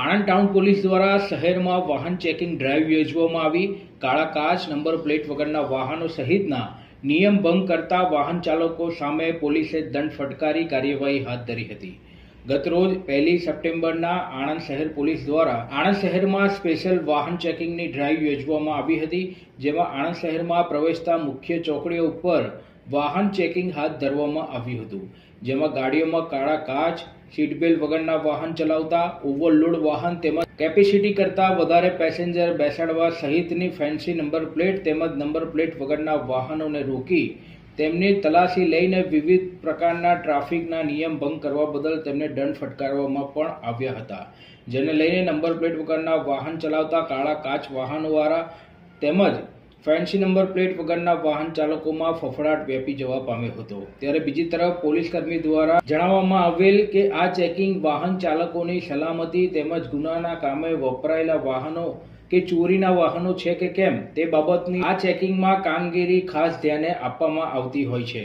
Anand town police દ્વારા શહેરમાં વાહન ચેકિંગ ડ્રાઈવ યોજવામાં આવી. કાળા કાચ, નંબર પ્લેટ વગરના વાહનો સહિતના નિયમ ભંગ કરતા વાહન ચાલકો સામે પોલીસે દંડ ફટકારી કાર્યવાહી હાથ ધરી હતી. ગતરોજ પહેલી સપ્ટેમ્બરના આણંદ શહેર પોલીસ દ્વારા આણંદ શહેરમાં સ્પેશિયલ વાહન ચેકિંગની ડ્રાઈવ યોજવામાં આવી હતી, જેમાં આણંદ શહેરમાં પ્રવેશતા મુખ્ય ચોકડીઓ ઉપર વાહન ચેકિંગ હાથ ધરવામાં આવ્યું હતું, જેમાં ગાડીઓમાં કાળા કાચ સીટ બેલ્ટ વગરના વાહન ચલાવતા, ઓવરલોડ વાહન તેમજ કેપેસિટી કરતાં વધારે પેસેન્જર બેસાડવા સહિતની ફેન્સી નંબર પ્લેટ તેમજ નંબર પ્લેટ વગરના વાહનોને રોકી તેમની તલાશી લઈને વિવિધ પ્રકારના ટ્રાફિકના નિયમ ભંગ કરવા બદલ તેમને દંડ ફટકારવામાં પણ આવ્યા હતા. જેને લઈને નંબર પ્લેટ વગરના વાહન ચલાવતા કાળા કાચ વાહનોવાળા તેમજ ફેન્સી નંબર પ્લેટ વગરના વાહન ચાલકોમાં ફફડાટ વ્યાપી જવા પામ્યો હતો. ત્યારે બીજી તરફ પોલીસ કર્મી દ્વારા જણાવવામાં આવેલ કે આ ચેકિંગ વાહન ચાલકોની સલામતી તેમજ ગુનાના કામે વપરાયેલા વાહનો કે ચોરીના વાહનો છે કે કેમ તે બાબતની આ ચેકિંગમાં કામગીરી ખાસ ધ્યાને આપવામાં આવતી હોય છે.